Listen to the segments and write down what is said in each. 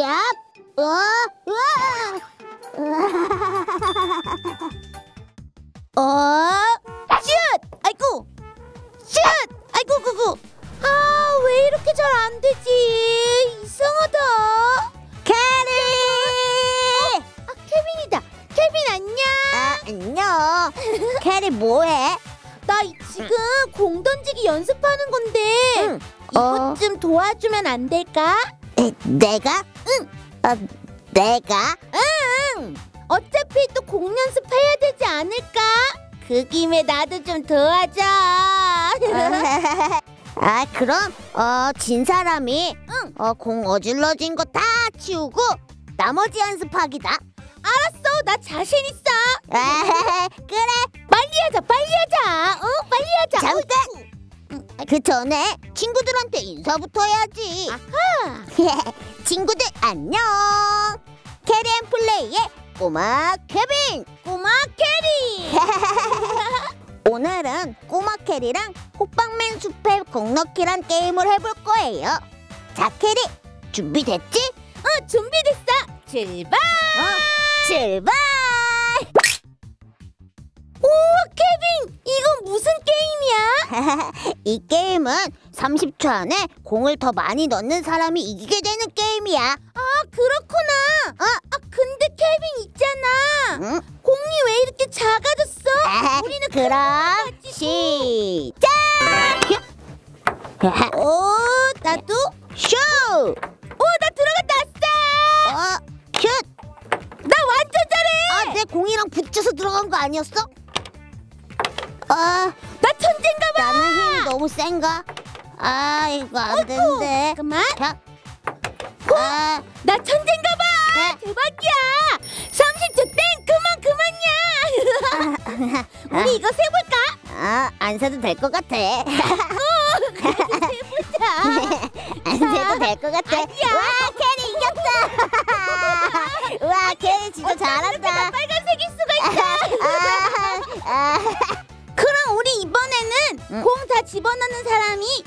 야, 어, 어, 어, 슛! 아이고, 슛! 아이고, 구구. 아, 왜 이렇게 잘 안 되지? 이상하다. 캐리! 아, 케빈이다. 케빈 안녕. 아, 안녕. 캐리 뭐해? 나 지금 공 던지기 연습하는 건데 이것 좀 도와주면 안 될까? 내가? 응. 어, 내가? 응. 어차피 또 공 연 습해야 되지 않을까? 그 김에 나도 좀 도와줘. 아 그럼 어 진 사람이 응. 어공 어질러진 거 다 치우고 나머지 연습하기다. 알았어, 나 자신 있어. 그래. 빨리 하자, 빨리 그 전에 친구들한테 인사부터 해야지. 아하. 친구들 안녕. 캐리앤 플레이의 꼬마 케빈. 꼬마 캐리. 오늘은 꼬마 캐리랑 호빵맨 숲에 공 넣기란 게임을 해볼 거예요. 자, 캐리 준비됐지? 어, 준비됐어. 출발. 어, 출발. 이 게임은 30초 안에 공을 더 많이 넣는 사람이 이기게 되는 게임이야. 아, 그렇구나. 어? 아, 근데 케빈 있잖아. 응? 공이 왜 이렇게 작아졌어? 우리는 그럼 시작. 오, 나도 슛. 오, 나 들어갔다 왔어. 어, 슛. 나 완전 잘해. 아, 내 공이랑 붙여서 들어간 거 아니었어? 아, 너무 센가? 아, 이거 안 되는데. 잠깐만. 자. 아, 나 천재인가 봐. 대박이야. 30초 땡. 그만 그만이야. 우리 이거 세볼까? 아, 안 세도 될 것 같아. 어,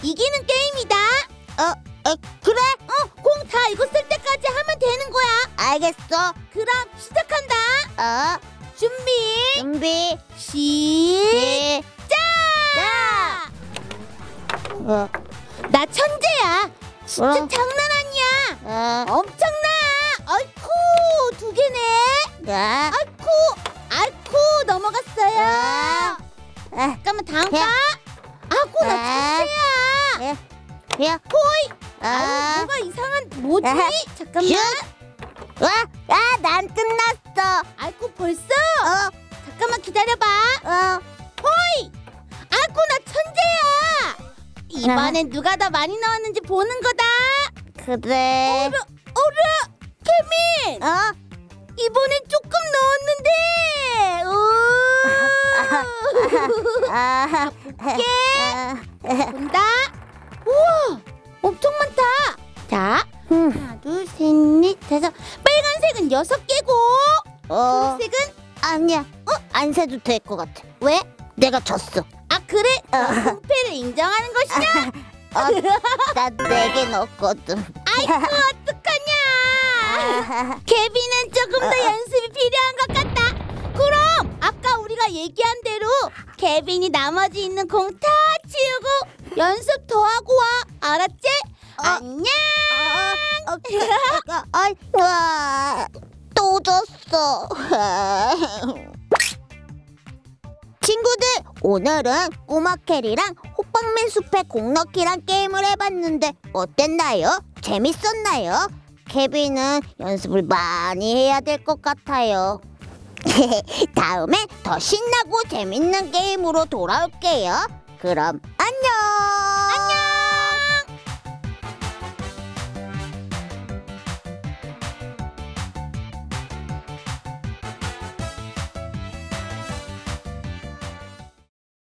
이 이기는 게임이다. 어, 어 그래? 어, 공 다 익었을 때까지 하면 되는 거야. 알겠어. 그럼 시작한다. 어, 준비. 준비. 시작. 어. 나 천재야. 진짜 어. 장난 아니야. 어, 엄청나. 아이쿠 두 개네. 야, 아이쿠 아이쿠 넘어갔어요. 잠깐만 다음 야. 가. 아고 나 아. 천재야. 야, 호이. 아유 아, 뭐가 이상한 뭐지? 아. 잠깐만. 슛. 와, 야, 난 끝났어. 아이고 벌써? 어, 잠깐만 기다려봐. 어, 호이. 아이고 나 천재야. 이번엔 누가 더 많이 넣었는지 보는 거다. 그래. 어려 어려 케빈. 어, 이번엔 조금 넣었는데. 우. 아, 볼게. 본다. 우와, 엄청 많다. 자, 음, 하나, 둘, 셋, 넷, 다섯. 빨간색은 여섯 개고, 어, 초록색은 아니야. 어, 안 세도 될 것 같아. 왜? 내가 졌어. 아 그래? 어. 승패를 인정하는 것이냐? 어, 나네 개 넣었거든. 아이고 어떡하냐? 케빈은 조금 더 연습이 필요한 것 같다. 그럼 아까 우리가 얘기한 대로 케빈이 나머지 있는 공 다 치우고 연습 더 하고 와. 알았지? 안녕. 어, 어, 아, 와, 또 졌어. 친구들, 오늘은 꼬마 캐리랑 호빵맨 숲에 공 넣기란 게임을 해봤는데 어땠나요? 재밌었나요? 케빈은 연습을 많이 해야 될 것 같아요. 다음에 더 신나고 재밌는 게임으로 돌아올게요. 그럼